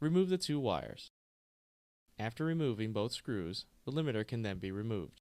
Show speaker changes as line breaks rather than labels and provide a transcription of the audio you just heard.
Remove the two wires. After removing both screws, the limiter can then be removed.